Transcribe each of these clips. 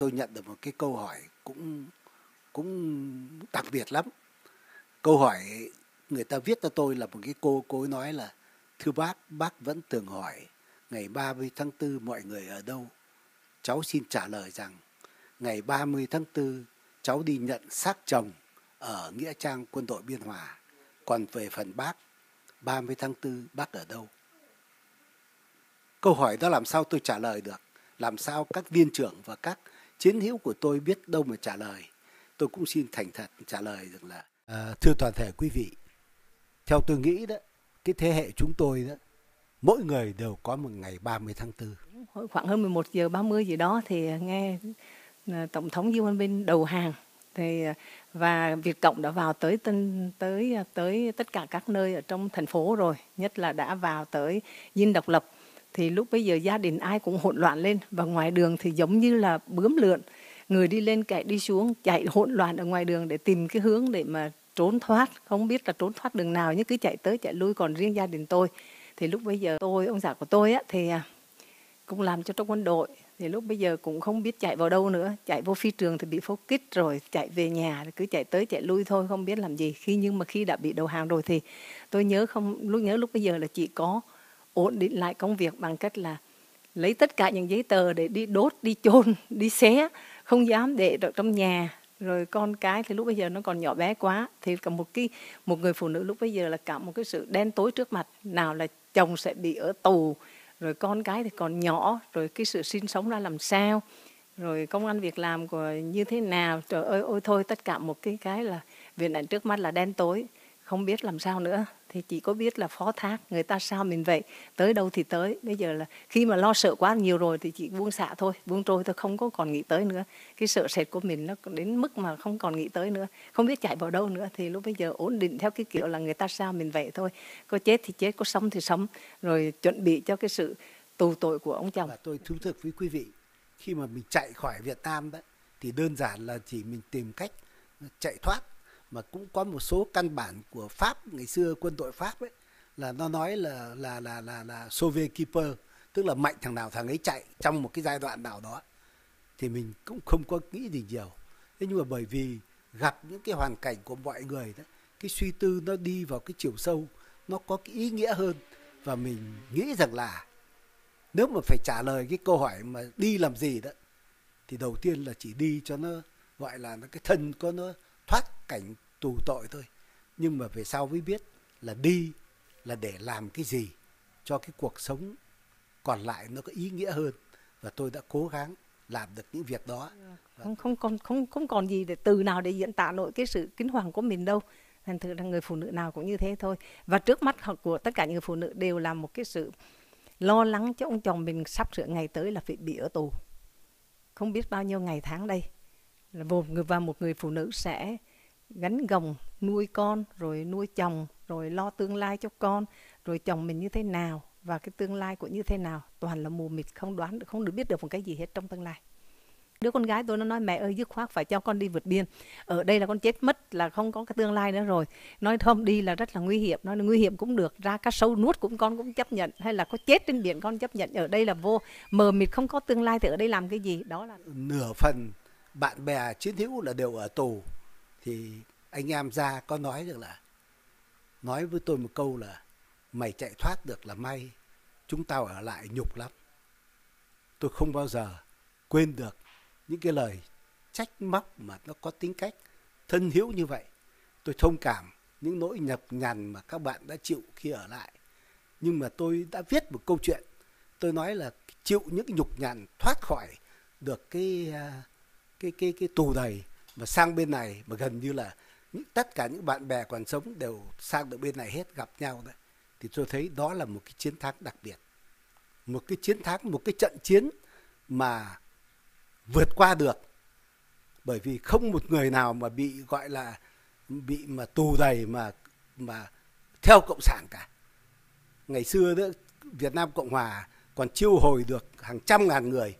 tôi nhận được một cái câu hỏi cũng cũng đặc biệt lắm. Câu hỏi người ta viết cho tôi là một cái cô cô ấy nói là, thưa bác bác vẫn thường hỏi, ngày 30 tháng 4 mọi người ở đâu? Cháu xin trả lời rằng, ngày 30 tháng 4 cháu đi nhận xác chồng ở nghĩa trang quân đội biên hòa. Còn về phần bác 30 tháng 4 bác ở đâu? Câu hỏi đó làm sao tôi trả lời được? Làm sao các viên trưởng và các chiến hữu của tôi biết đâu mà trả lời. Tôi cũng xin thành thật trả lời rằng là à, thưa toàn thể quý vị theo tôi nghĩ đó cái thế hệ chúng tôi đó mỗi người đều có một ngày 30 tháng 4 khoảng hơn 11 giờ 30 gì đó thì nghe à, tổng thống Dương Văn Minh đầu hàng. Thì à, và Việt Cộng đã vào tới tân tới à, tới tất cả các nơi ở trong thành phố rồi nhất là đã vào tới dinh độc lập thì lúc bây giờ gia đình ai cũng hỗn loạn lên. Và ngoài đường thì giống như là bướm lượn. Người đi lên kẻ đi xuống, chạy hỗn loạn ở ngoài đường để tìm cái hướng để mà trốn thoát. Không biết là trốn thoát đường nào, nhưng cứ chạy tới chạy lui còn riêng gia đình tôi. Thì lúc bây giờ tôi, ông già của tôi á, thì à, cũng làm cho trong quân đội. Thì lúc bây giờ cũng không biết chạy vào đâu nữa. Chạy vô phi trường thì bị pháo kích rồi chạy về nhà cứ chạy tới chạy lui thôi, không biết làm gì. Khi nhưng mà khi đã bị đầu hàng rồi thì tôi nhớ không, lúc nhớ lúc bây giờ là chỉ có ổn định lại công việc bằng cách là lấy tất cả những giấy tờ để đi đốt, đi chôn, đi xé. Không dám để được trong nhà. Rồi con cái thì lúc bây giờ nó còn nhỏ bé quá. Thì cả một cái, một người phụ nữ lúc bây giờ là cả một cái sự đen tối trước mặt. Nào là chồng sẽ bị ở tù, rồi con cái thì còn nhỏ, rồi cái sự sinh sống ra làm sao, rồi công an việc làm của như thế nào. Trời ơi, ôi thôi, tất cả một cái cái là việc ảnh trước mắt là đen tối. Không biết làm sao nữa thì chỉ có biết là phó thác, người ta sao mình vậy, tới đâu thì tới. Bây giờ là khi mà lo sợ quá nhiều rồi thì chỉ buông xả thôi, buông trôi thôi, không có còn nghĩ tới nữa. Cái sợ sệt của mình nó đến mức mà không còn nghĩ tới nữa, không biết chạy vào đâu nữa. Thì lúc bây giờ ổn định theo cái kiểu là người ta sao mình vậy thôi. Có chết thì chết, có sống thì sống. Rồi chuẩn bị cho cái sự tù tội của ông chồng. Và tôi thú thực với quý vị, khi mà mình chạy khỏi Việt Nam đấy, thì đơn giản là chỉ mình tìm cách chạy thoát mà cũng có một số căn bản của Pháp, ngày xưa quân đội Pháp ấy, là nó nói là là là là là Soviet keeper, tức là mạnh thằng nào thằng ấy chạy trong một cái giai đoạn nào đó. Thì mình cũng không có nghĩ gì nhiều. Thế nhưng mà bởi vì gặp những cái hoàn cảnh của mọi người đó, cái suy tư nó đi vào cái chiều sâu, nó có cái ý nghĩa hơn. Và mình nghĩ rằng là nếu mà phải trả lời cái câu hỏi mà đi làm gì đó, thì đầu tiên là chỉ đi cho nó, gọi là, nó cái thân có nó thoát cảnh tù tội thôi. Nhưng mà về sau mới biết là đi là để làm cái gì cho cái cuộc sống còn lại nó có ý nghĩa hơn. Và tôi đã cố gắng làm được những việc đó. Không không còn, không không còn gì để từ nào để diễn tả nổi cái sự kinh hoàng của mình đâu. Thành thử là người phụ nữ nào cũng như thế thôi. Và trước mắt của tất cả những người phụ nữ đều là một cái sự lo lắng cho ông chồng mình sắp sửa ngày tới là phải bị ở tù. Không biết bao nhiêu ngày tháng đây là một người, và một người phụ nữ sẽ gánh gồng, nuôi con, rồi nuôi chồng, rồi lo tương lai cho con, rồi chồng mình như thế nào, và cái tương lai của như thế nào, toàn là mù mịt, không đoán được, không được biết được một cái gì hết trong tương lai. Đứa con gái tôi nó nói, mẹ ơi, dứt khoát phải cho con đi vượt biên. Ở đây là con chết mất là không có cái tương lai nữa rồi. Nói không, đi là rất là nguy hiểm, nói là nguy hiểm cũng được, ra cá sấu nuốt cũng con cũng chấp nhận, hay là có chết trên biển con chấp nhận. Ở đây là vô, mờ mịt, không có tương lai thì ở đây làm cái gì? Đó là nửa phần bạn bè chiến hữu là đều ở tù, thì anh em ra có nói được là, nói với tôi một câu là, mày chạy thoát được là may, chúng tao ở lại nhục lắm. Tôi không bao giờ quên được những cái lời trách móc mà nó có tính cách thân hữu như vậy. Tôi thông cảm những nỗi nhập nhằn mà các bạn đã chịu khi ở lại. Nhưng mà tôi đã viết một câu chuyện, tôi nói là chịu những nhục nhằn thoát khỏi được cái à, cái cái cái tù đầy mà sang bên này mà gần như là những, tất cả những bạn bè còn sống đều sang được bên này hết, gặp nhau đấy thì tôi thấy đó là một cái chiến thắng đặc biệt. Một cái chiến thắng, một cái trận chiến mà vượt qua được. Bởi vì không một người nào mà bị gọi là, bị mà tù đầy mà mà theo cộng sản cả. Ngày xưa đó, Việt Nam Cộng Hòa còn chiêu hồi được hàng trăm ngàn người,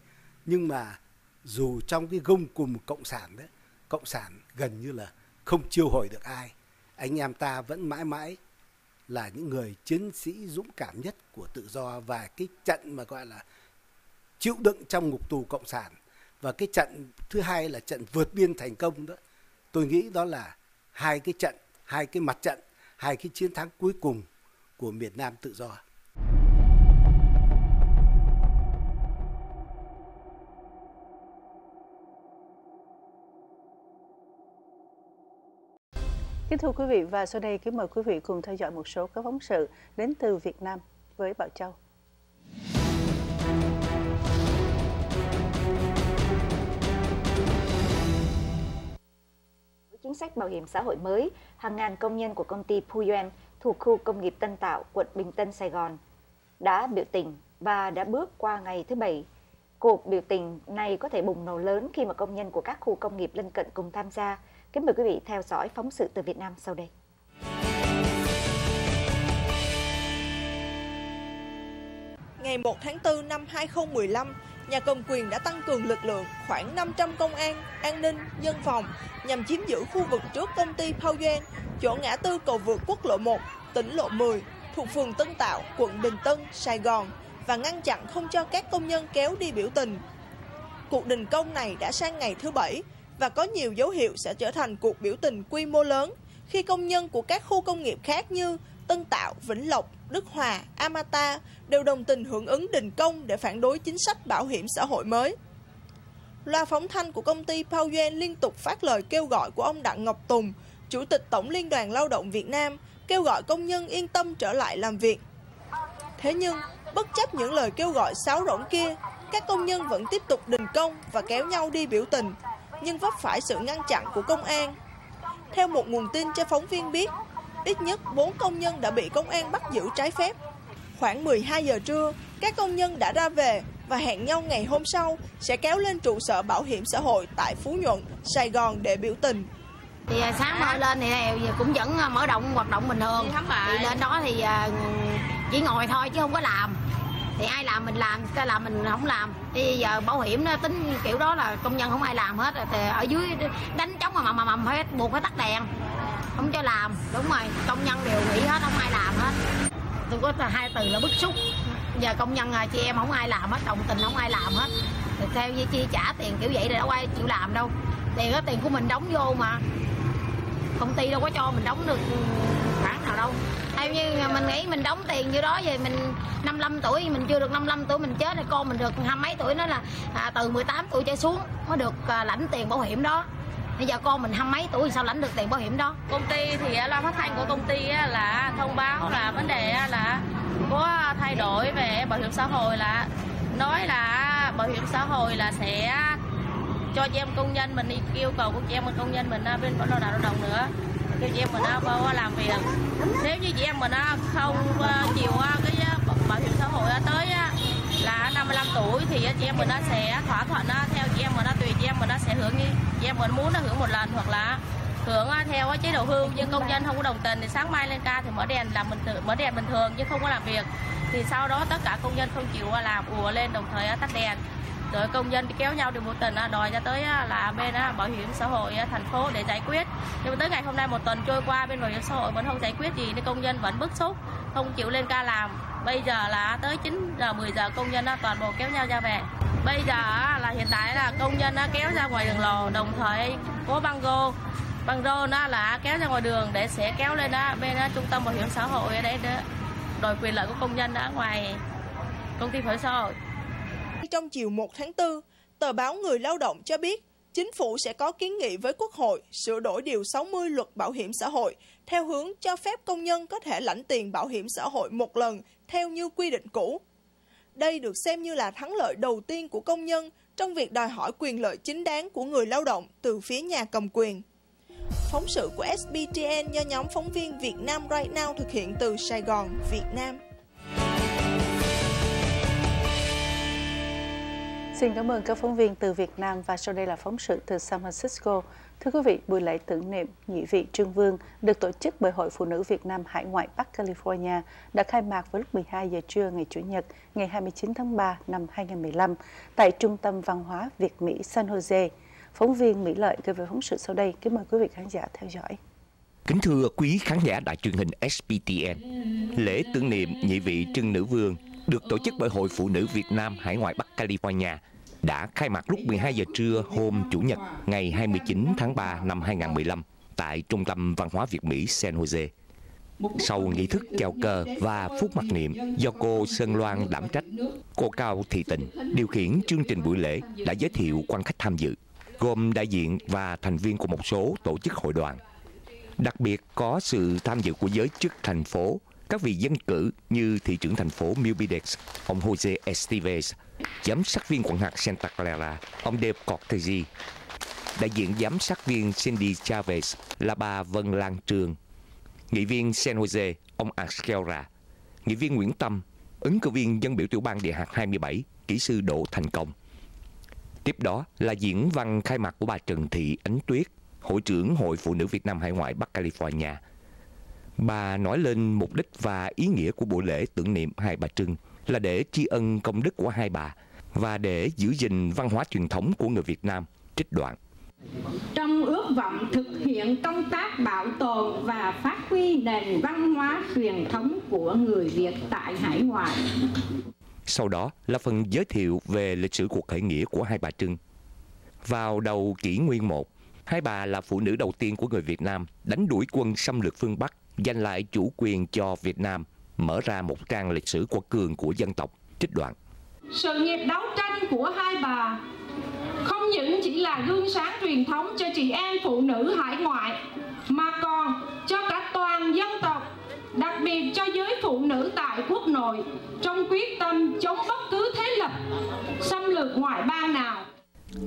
nhưng mà dù trong cái gông cùng cộng sản đấy, cộng sản gần như là không chiêu hồi được ai, anh em ta vẫn mãi mãi là những người chiến sĩ dũng cảm nhất của tự do và cái trận mà gọi là chịu đựng trong ngục tù cộng sản. Và cái trận thứ hai là trận vượt biên thành công đó. Tôi nghĩ đó là hai cái trận, hai cái mặt trận, hai cái chiến thắng cuối cùng của miền Nam tự do. Kính thưa quý vị và sau đây kính mời quý vị cùng theo dõi một số các phóng sự đến từ Việt Nam với Bảo Châu. chính sách bảo hiểm xã hội mới, hàng ngàn công nhân của công ty Puyen thuộc khu công nghiệp Tân Tạo, quận Bình Tân, Sài Gòn đã biểu tình và đã bước qua ngày thứ Bảy. Cuộc biểu tình này có thể bùng nổ lớn khi mà công nhân của các khu công nghiệp lân cận cùng tham gia. Kính mời quý vị theo dõi phóng sự từ Việt Nam sau đây. Ngày 1 tháng 4 năm 2015, nhà cầm quyền đã tăng cường lực lượng khoảng 500 công an, an ninh, dân phòng nhằm chiếm giữ khu vực trước công ty Pao Doan, chỗ ngã tư cầu vượt quốc lộ 1, tỉnh lộ 10, thuộc phường Tân Tạo, quận Bình Tân, Sài Gòn và ngăn chặn không cho các công nhân kéo đi biểu tình. Cuộc đình công này đã sang ngày thứ Bảy và có nhiều dấu hiệu sẽ trở thành cuộc biểu tình quy mô lớn khi công nhân của các khu công nghiệp khác như Tân Tạo, Vĩnh Lộc, Đức Hòa, Amata đều đồng tình hưởng ứng đình công để phản đối chính sách bảo hiểm xã hội mới. Loa phóng thanh của công ty Pao liên tục phát lời kêu gọi của ông Đặng Ngọc Tùng, Chủ tịch Tổng Liên đoàn Lao động Việt Nam, kêu gọi công nhân yên tâm trở lại làm việc. Thế nhưng, bất chấp những lời kêu gọi sáo rỗng kia, các công nhân vẫn tiếp tục đình công và kéo nhau đi biểu tình, nhưng vấp phải sự ngăn chặn của công an. Theo một nguồn tin cho phóng viên biết, ít nhất 4 công nhân đã bị công an bắt giữ trái phép. Khoảng 12 giờ trưa, các công nhân đã ra về và hẹn nhau ngày hôm sau sẽ kéo lên trụ sở bảo hiểm xã hội tại Phú Nhuận, Sài Gòn để biểu tình. Thì à, sáng mở lên thì cũng vẫn à, mở động hoạt động bình thường. Thì lên đó thì à, chỉ ngồi thôi chứ không có làm. Thì ai làm mình làm, cái làm mình không làm. Thì giờ bảo hiểm nó tính kiểu đó là công nhân không ai làm hết. Thì ở dưới đánh trống mà mà mà hết, buộc phải tắt đèn. Không cho làm đúng rồi công nhân đều nghỉ hết không ai làm hết. Tôi có hai từ là bức xúc. Giờ công nhân à, chị em không ai làm hết đồng tình không ai làm hết. Thì theo như chi trả tiền kiểu vậy thì đâu ai chịu làm đâu. Tiền đó tiền của mình đóng vô mà. Công ty đâu có cho mình đóng được. Khoản như mình đóng tiền như đó về mình 55 tuổi mình chưa được 55 tuổi mình chết thì con mình được hai mấy tuổi nó là à, từ 18 tuổi trở xuống mới được à, lãnh tiền bảo hiểm đó. Bây giờ con mình hai mấy tuổi thì sao lãnh được tiền bảo hiểm đó? Công ty thì à, loa phát thanh của công ty à, là thông báo là vấn đề à, là có thay đổi về bảo hiểm xã hội là nói là bảo hiểm xã hội là sẽ cho chị em công nhân mình yêu cầu của chị em công nhân mình bên bảo lao động nữa cho chị em mình vào làm việc. Nếu như chị em mình không ờ, chịu ờ, cái ờ, bảo hiểm xã hội tới là 55 tuổi thì chị em mình sẽ thỏa thuận theo chị em mình tùy chị em mình sẽ hưởng như chị em mình muốn hưởng một lần hoặc là hưởng theo chế độ hưu nhưng công nhân không có đồng tình thì sáng mai lên ca thì mở đèn làm bình tự, mở đèn bình thường nhưng không có làm việc. Thì sau đó tất cả công nhân không chịu làm ùa lên đồng thời tắt đèn rồi công nhân kéo nhau được một tuần đòi ra tới là bên bảo hiểm xã hội thành phố để giải quyết. Nhưng mà tới ngày hôm nay một tuần trôi qua, bên bảo hiểm xã hội vẫn không giải quyết gì, nên công nhân vẫn bức xúc, không chịu lên ca làm. Bây giờ là tới 9 giờ 10 giờ công nhân toàn bộ kéo nhau ra về. Bây giờ là hiện tại là công nhân kéo ra ngoài đường lò, đồng thời có băng rô băng rô là kéo ra ngoài đường để sẽ kéo lên bên trung tâm bảo hiểm xã hội ở đây đó đòi quyền lợi của công nhân ở ngoài công ty bảo hiểm xã hội trong chiều 1 tháng 4 tờ báo Người Lao động cho biết chính phủ sẽ có kiến nghị với Quốc hội sửa đổi Điều 60 luật bảo hiểm xã hội theo hướng cho phép công nhân có thể lãnh tiền bảo hiểm xã hội một lần theo như quy định cũ. Đây được xem như là thắng lợi đầu tiên của công nhân trong việc đòi hỏi quyền lợi chính đáng của người lao động từ phía nhà cầm quyền. Phóng sự của SBTN do nhóm phóng viên Việt Nam Right Now thực hiện từ Sài Gòn, Việt Nam. Xin cảm ơn các phóng viên từ Việt Nam và sau đây là phóng sự từ San Francisco. Thưa quý vị, buổi lễ tưởng niệm nhị vị Trương Vương được tổ chức bởi Hội Phụ nữ Việt Nam Hải ngoại Bắc California đã khai mạc vào lúc 12 giờ trưa ngày Chủ nhật, ngày 29 tháng 3 năm 2015 tại Trung tâm Văn hóa Việt Mỹ San Jose. Phóng viên Mỹ Lợi gửi về phóng sự sau đây. Kính mời quý vị khán giả theo dõi. Kính thưa quý khán giả đài truyền hình SPTN, lễ tưởng niệm nhị vị trương Nữ Vương được tổ chức bởi Hội Phụ nữ Việt Nam Hải ngoại Bắc California đã khai mạc lúc 12 giờ trưa hôm Chủ nhật ngày 29 tháng 3 năm 2015 tại Trung tâm Văn hóa Việt Mỹ San Jose. Sau nghi thức chào cờ và phút mặc niệm do cô Sơn Loan đảm trách, cô Cao Thị Tình điều khiển chương trình buổi lễ đã giới thiệu quan khách tham dự, gồm đại diện và thành viên của một số tổ chức hội đoàn. Đặc biệt có sự tham dự của giới chức thành phố, các vị dân cử như thị trưởng thành phố Milpidex, ông Jose Esteves, giám sát viên quận hạt Santa Clara, ông Dave Cortezi, đại diện giám sát viên Cindy Chavez là bà Vân Lan Trường, nghị viên San Jose, ông Askelra, nghị viên Nguyễn Tâm, ứng cử viên dân biểu tiểu bang địa hạt 27, kỹ sư Đỗ Thành Công. Tiếp đó là diễn văn khai mạc của bà Trần Thị Ánh Tuyết, Hội trưởng Hội Phụ nữ Việt Nam Hải ngoại Bắc California. Bà nói lên mục đích và ý nghĩa của buổi lễ tưởng niệm hai bà Trưng là để tri ân công đức của hai bà và để giữ gìn văn hóa truyền thống của người Việt Nam, trích đoạn. Trong ước vọng thực hiện công tác bảo tồn và phát huy nền văn hóa truyền thống của người Việt tại hải ngoại. Sau đó là phần giới thiệu về lịch sử cuộc khởi nghĩa của hai bà Trưng. Vào đầu kỷ nguyên một, hai bà là phụ nữ đầu tiên của người Việt Nam đánh đuổi quân xâm lược phương Bắc, giành lại chủ quyền cho Việt Nam, mở ra một trang lịch sử của cường của dân tộc, trích đoạn. Sự nghiệp đấu tranh của hai bà không những chỉ là gương sáng truyền thống cho chị em phụ nữ hải ngoại mà còn cho cả toàn dân tộc đặc biệt cho giới phụ nữ tại quốc nội trong quyết tâm chống bất cứ thế lực xâm lược ngoại bang nào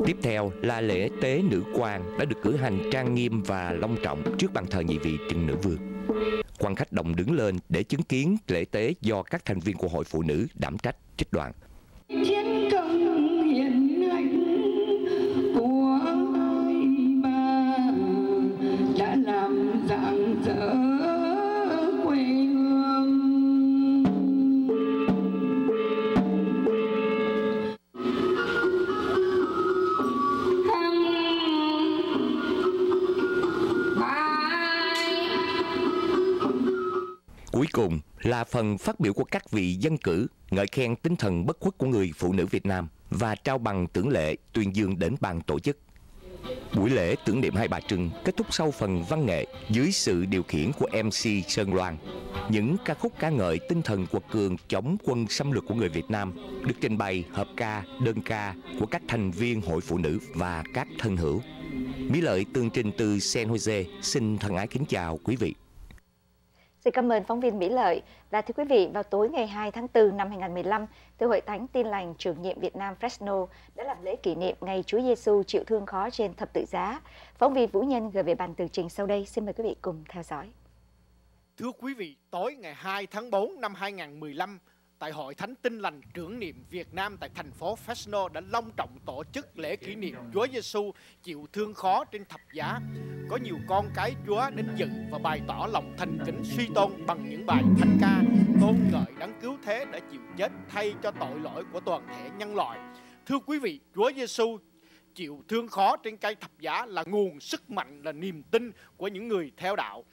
Tiếp theo là lễ tế nữ quan đã được cử hành trang nghiêm và long trọng trước bàn thờ nhị vị Trần Nữ Vương. Quan khách đồng đứng lên để chứng kiến lễ tế do các thành viên của hội phụ nữ đảm trách trích đoạn. Là phần phát biểu của các vị dân cử ngợi khen tinh thần bất khuất của người phụ nữ Việt Nam và trao bằng tưởng lệ tuyên dương đến ban tổ chức. Buổi lễ tưởng niệm hai bà Trưng kết thúc sau phần văn nghệ dưới sự điều khiển của MC Sơn Loan. Những ca khúc ca ngợi tinh thần quật cường chống quân xâm lược của người Việt Nam được trình bày hợp ca, đơn ca của các thành viên hội phụ nữ và các thân hữu. Mỹ Lợi tường trình từ San Jose xin thân ái kính chào quý vị. Xin cảm ơn phóng viên Mỹ Lợi. Và thưa quý vị, vào tối ngày 2 tháng 4 năm 2015, Thưa hội Thánh Tin Lành trưởng nhiệm Việt Nam Fresno đã làm lễ kỷ niệm ngày Chúa Giêsu chịu thương khó trên thập tự giá. Phóng viên Vũ Nhân gửi về bản tường trình sau đây. Xin mời quý vị cùng theo dõi. Thưa quý vị, tối ngày 2 tháng 4 năm 2015, tại Hội Thánh Tin Lành trưởng niệm Việt Nam tại thành phố Fresno đã long trọng tổ chức lễ kỷ niệm Chúa Giêsu chịu thương khó trên thập giá. Có nhiều con cái Chúa đến dự và bày tỏ lòng thành kính suy tôn bằng những bài thánh ca tôn ngợi đấng cứu thế đã chịu chết thay cho tội lỗi của toàn thể nhân loại. Thưa quý vị, Chúa Giêsu chịu thương khó trên cây thập giá là nguồn sức mạnh là niềm tin của những người theo đạo.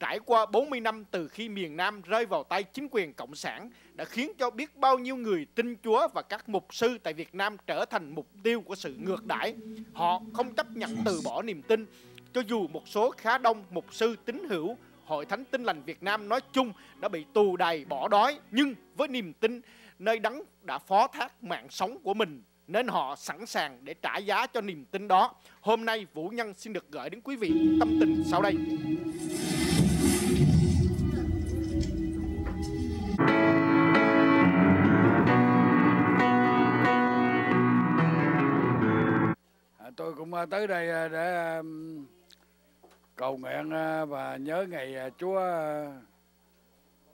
Trải qua 40 năm từ khi miền Nam rơi vào tay chính quyền Cộng sản đã khiến cho biết bao nhiêu người tin Chúa và các mục sư tại Việt Nam trở thành mục tiêu của sự ngược đãi. Họ không chấp nhận từ bỏ niềm tin, cho dù một số khá đông mục sư tín hữu Hội Thánh Tin Lành Việt Nam nói chung đã bị tù đầy bỏ đói, nhưng với niềm tin nơi đấng đã phó thác mạng sống của mình nên họ sẵn sàng để trả giá cho niềm tin đó. Hôm nay Vũ Nhân xin được gửi đến quý vị tâm tình sau đây. À, tôi cũng à, tới đây à, để à, cầu nguyện à, và nhớ ngày à, Chúa à,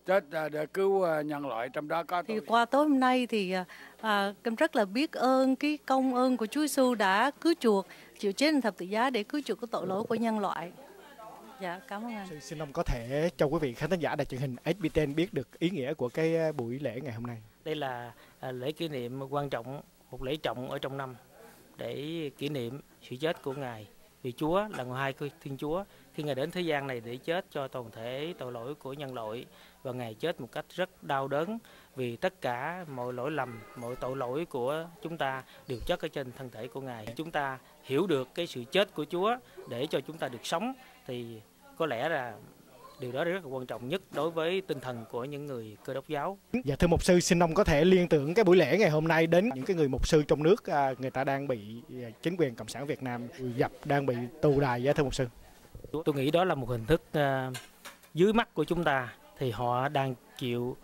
chết để cứu nhân loại trong đó có Thì tôi. qua tối hôm nay thì à, Kim rất là biết ơn cái công ơn của Chúa Giêsu đã cứu chuộc, chịu chết trên thập tự giá để cứu chuộc cái tội lỗi của nhân loại. Dạ, cảm ơn anh. Xin- Xin ông có thể cho quý vị khán thính giả đài truyền hình SBTN biết được ý nghĩa của cái buổi lễ ngày hôm nay. Đây là lễ kỷ niệm quan trọng, một lễ trọng ở trong năm để kỷ niệm sự chết của Ngài vì Chúa là ngôi hai của Thiên Chúa khi ngài đến thế gian này để chết cho toàn thể tội lỗi của nhân loại và ngài chết một cách rất đau đớn vì tất cả mọi lỗi lầm, mọi tội lỗi của chúng ta đều chất ở trên thân thể của ngài. Chúng ta hiểu được cái sự chết của Chúa để cho chúng ta được sống thì có lẽ là điều đó rất là quan trọng nhất đối với tinh thần của những người cơ đốc giáo. Dạ thưa mục sư xin ông có thể liên tưởng cái buổi lễ ngày hôm nay đến những cái người mục sư trong nước à, người ta đang bị à, chính quyền cộng sản Việt Nam dập đang bị tù đài dạ thưa mục sư. Tôi nghĩ đó là một hình thức uh, dưới mắt của chúng ta thì họ đang chịu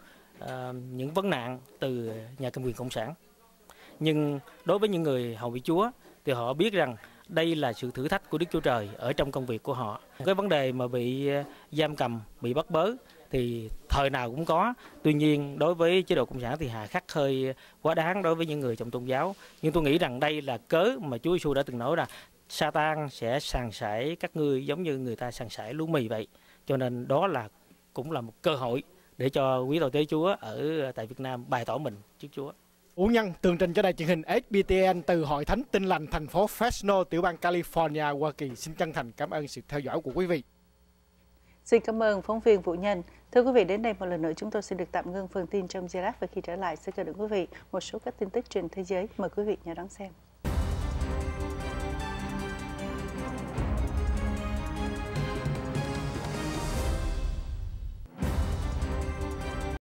uh, những vấn nạn từ nhà cầm quyền cộng sản. Nhưng đối với những người hầu vị Chúa thì họ biết rằng đây là sự thử thách của Đức Chúa Trời ở trong công việc của họ. Cái vấn đề mà bị ờ, giam cầm, bị bắt bớ thì thời nào cũng có. Tuy nhiên đối với chế độ cộng sản thì hà khắc hơi quá đáng đối với những người trong tôn giáo. Nhưng tôi nghĩ rằng đây là cớ mà Chúa Giêsu đã từng nói là Satan sẽ sàng sải các ngươi giống như người ta sàng sải lúa mì vậy. Cho nên đó là cũng là một cơ hội để cho quý tội tế Chúa ở ờ, tại Việt Nam bày tỏ mình trước Chúa. Ú Nhân tường trình cho đài truyền hình HBTN từ Hội Thánh Tin Lành thành phố Fresno, tiểu bang California, Hoa Kỳ. Xin chân thành cảm ơn sự theo dõi của quý vị. Xin cảm ơn phóng viên Vũ Nhân. Thưa quý vị, đến đây một lần nữa chúng tôi xin được tạm ngưng phần tin trong giây lát và khi trở lại sẽ gửi đến quý vị một số các tin tức trên thế giới. Mời quý vị nhớ đón xem.